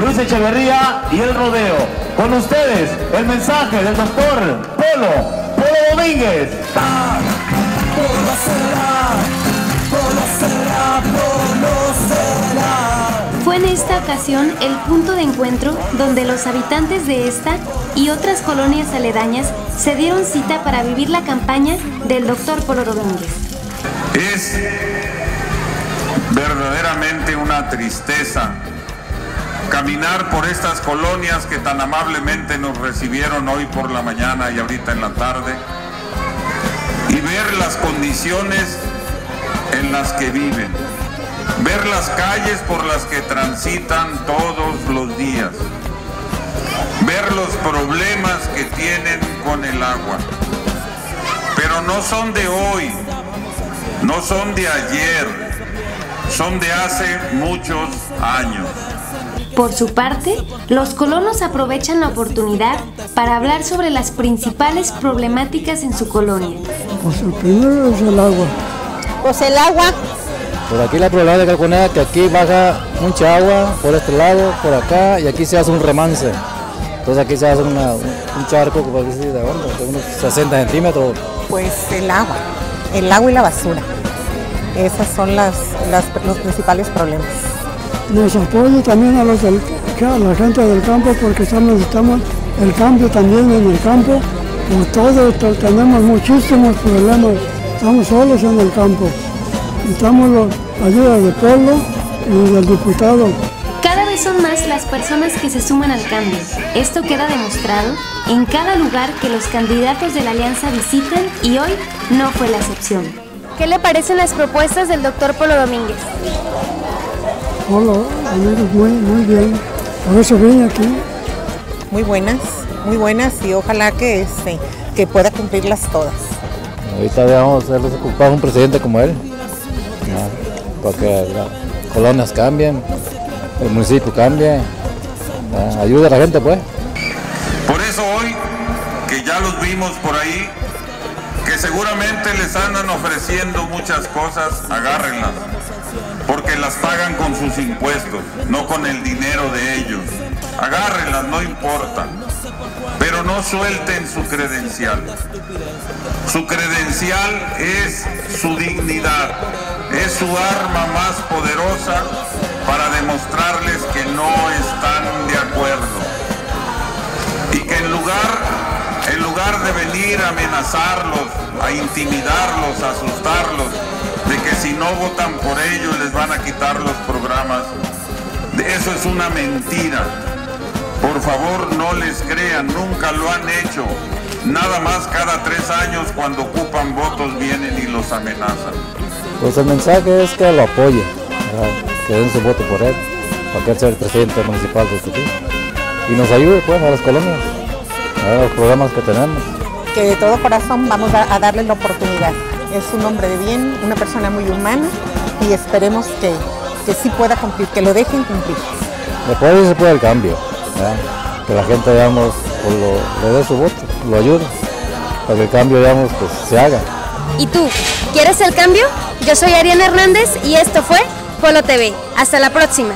Luis Echeverría y el rodeo. Con ustedes, el mensaje del doctor Polo, Polo Domínguez. Fue en esta ocasión el punto de encuentro donde los habitantes de esta y otras colonias aledañas se dieron cita para vivir la campaña del doctor Polo Domínguez. Es verdaderamente una tristeza caminar por estas colonias que tan amablemente nos recibieron hoy por la mañana y ahorita en la tarde y ver las condiciones en las que viven, ver las calles por las que transitan todos los días, ver los problemas que tienen con el agua. Pero no son de hoy, no son de ayer, son de hace muchos años. Por su parte, los colonos aprovechan la oportunidad para hablar sobre las principales problemáticas en su colonia. Pues el primero es el agua. Pues el agua. Por aquí la problemática con ella que aquí baja mucha agua por este lado, por acá, y aquí se hace un remance. Entonces aquí se hace una- un charco por decir, de onda, de unos 60 centímetros. Pues el agua. El agua y la basura. Esas son las, las- los principales problemas. Nos apoya también a, los del- a la gente del campo porque estamos, necesitamos el cambio también en el campo. Por todo to- tenemos muchísimos problemas. Estamos solos en el campo. Necesitamos la ayuda del pueblo y del diputado. Cada vez son más las personas que se suman al cambio. Esto queda demostrado en cada lugar que los candidatos de la alianza visitan y hoy no fue la excepción. ¿Qué le parecen las propuestas del doctor Polo Domínguez? Hola, amigos, muy, muy bien. Por eso vine aquí. Muy buenas, muy buenas y ojalá que, este, que pueda cumplirlas todas. Ahorita debemos hacerles ocupar un presidente como él, ¿no? para que las colonias cambien, el municipio cambie, ¿no? ayude a la gente pues. Por eso hoy, que ya los vimos por ahí, seguramente les andan ofreciendo muchas cosas, agárrenlas, porque las pagan con sus impuestos, no con el dinero de ellos. Agárrenlas, no importa, pero no suelten su credencial. Su credencial es su dignidad, es su arma más poderosa para demostrarles que no están de acuerdo amenazarlos, a intimidarlos, a asustarlos, de que si no votan por ellos les van a quitar los programas, eso es una mentira. Por favor, no les crean, nunca lo han hecho. Nada más cada tres años cuando ocupan votos vienen y los amenazan. Pues el mensaje es que lo apoyen, que den su voto por él, para que sea el presidente municipal de Tutí. Y nos ayude pues a las colonias, a los programas que tenemos. Que de todo corazón vamos a, a darle la oportunidad. Es un hombre de bien, una persona muy humana y esperemos que, que sí pueda cumplir, que lo dejen cumplir. Después de se puede el cambio, ¿verdad? que la gente digamos, pues, lo- le dé su voto, lo ayude, para que el cambio digamos, pues, se haga. ¿Y tú? ¿Quieres el cambio? Yo soy Ariana Hernández y esto fue Polo TV. Hasta la próxima.